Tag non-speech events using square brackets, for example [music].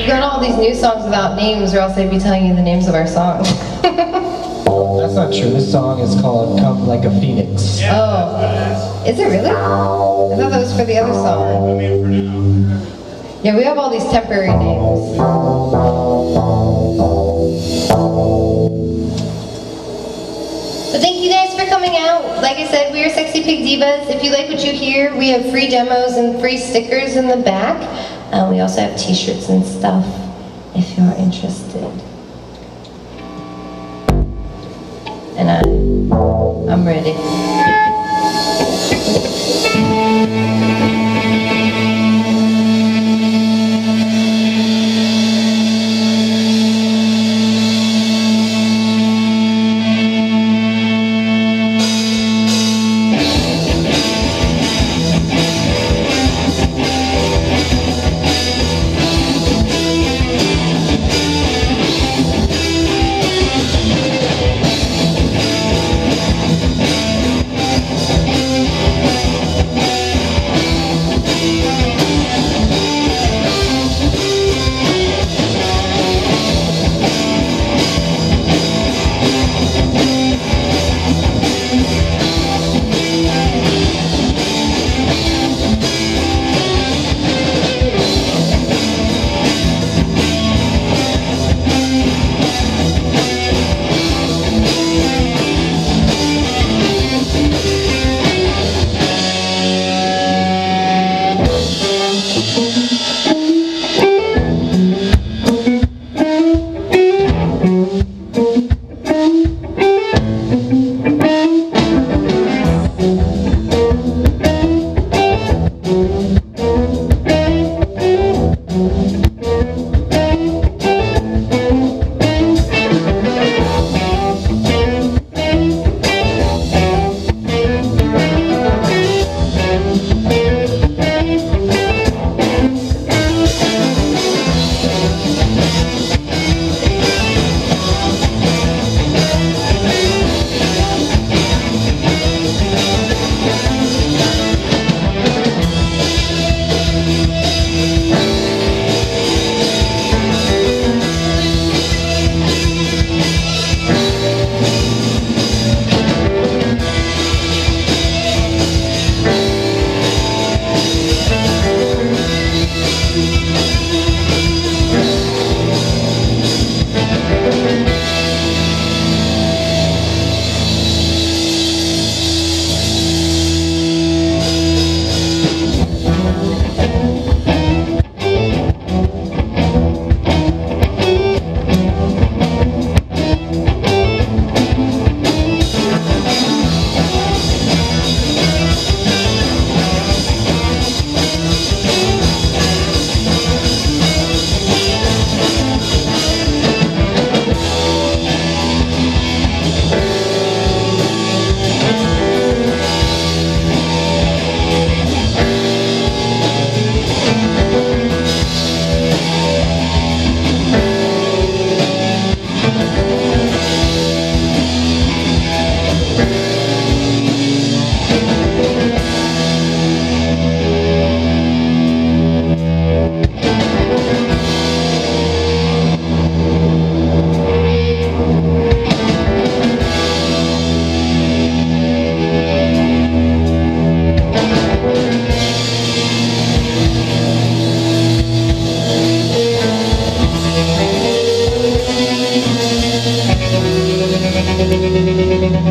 We've got all these new songs without names, or else I'd be telling you the names of our songs. [laughs] That's not true. This song is called Come Like a Phoenix. oh. Is it really? I thought that was for the other song. Yeah, we have all these temporary names. But thank you guys for coming out. Like I said, we are Sexy Pig Divas. If you like what you hear, we have free demos and free stickers in the back. Uh, we also have t-shirts and stuff if you're interested. And I, I'm ready.